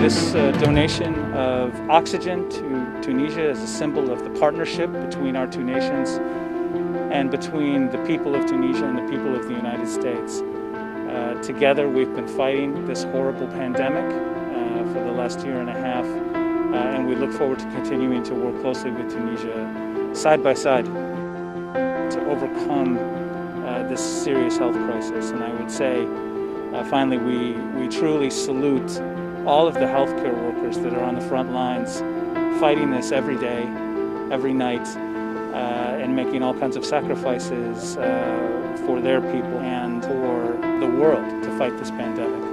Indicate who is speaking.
Speaker 1: donation of oxygen to Tunisia is a symbol of the partnership between our two nations and between the people of Tunisia and the people of the United States. Uh, together, we've been fighting this horrible pandemic uh, for the last year and a half, uh, and we look forward to continuing to work closely with Tunisia side by side to overcome uh, this serious health crisis. And I would say, uh, finally, we, we truly salute all of the healthcare workers that are on the front lines fighting this every day, every night, uh, and making all kinds of sacrifices uh, for their people and for the world to fight this pandemic.